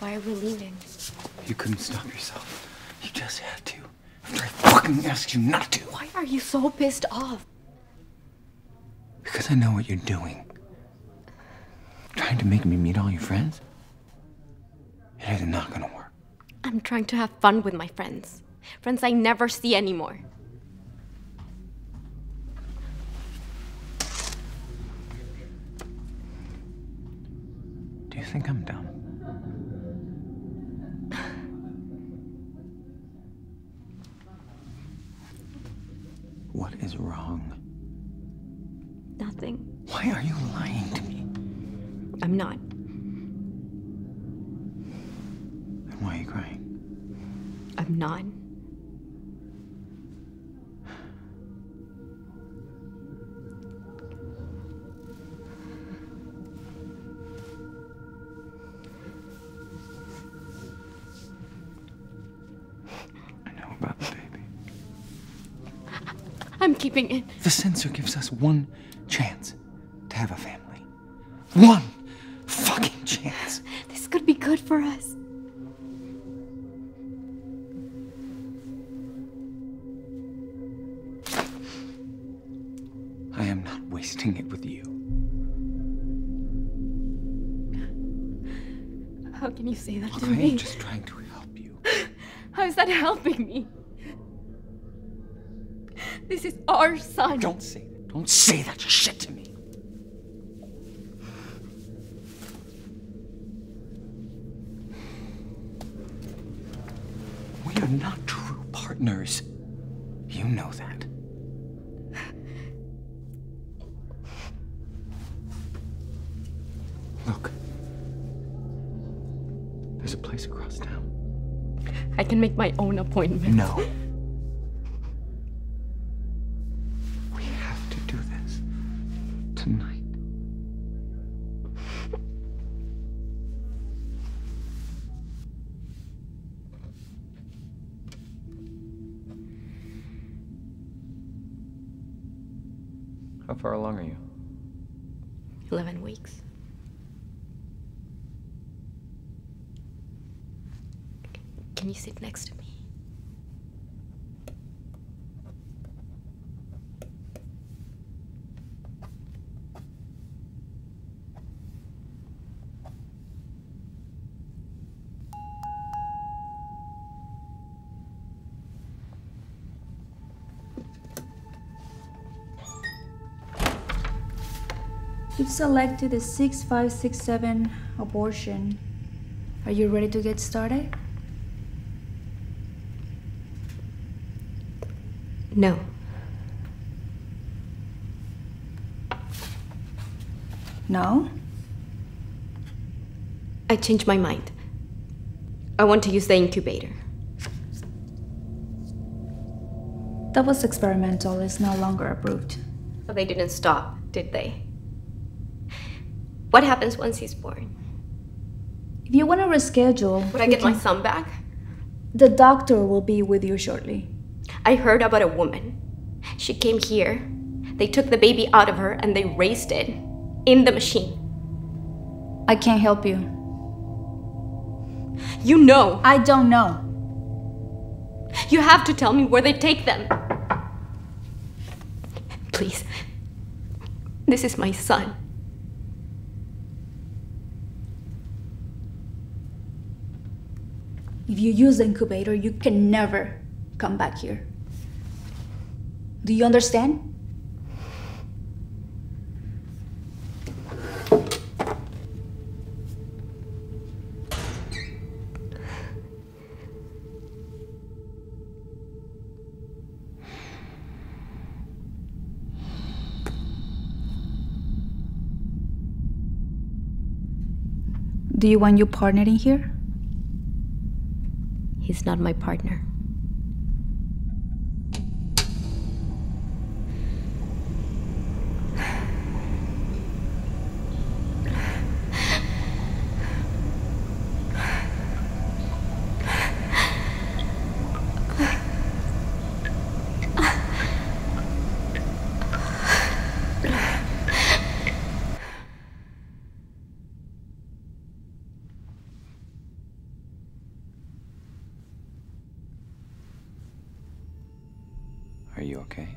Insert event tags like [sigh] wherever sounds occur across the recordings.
Why are we leaving? You couldn't stop yourself. You just had to. After I fucking asked you not to. Why are you so pissed off? Because I know what you're doing. Trying to make me meet all your friends? It is not gonna work. I'm trying to have fun with my friends. Friends I never see anymore. Do you think I'm dumb? What is wrong? Nothing. Why are you lying to me? I'm not. Then why are you crying? I'm not. I'm keeping it. The censor gives us one chance to have a family. One fucking chance. This could be good for us. I am not wasting it with you. How can you say that Look, to I me? I am just trying to help you. [laughs] How is that helping me? This is our son. Don't say that. Don't say that shit to me. We are not true partners. You know that. Look. There's a place across town. I can make my own appointment. No. How far along are you? 11 weeks. Can you sit next to me? You've selected the 6567 abortion. Are you ready to get started? No. No? I changed my mind. I want to use the incubator. That was experimental, it's no longer approved. But they didn't stop, did they? What happens once he's born? If you want to reschedule, Would I get my can- son back? the doctor will be with you shortly. I heard about a woman. She came here. They took the baby out of her and they raised it in the machine. I can't help you. You know. I don't know. You have to tell me where they take them. Please. This is my son. If you use the incubator, you can never come back here. Do you understand? Do you want your partner in here? He's not my partner. Are you okay?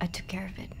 I took care of it.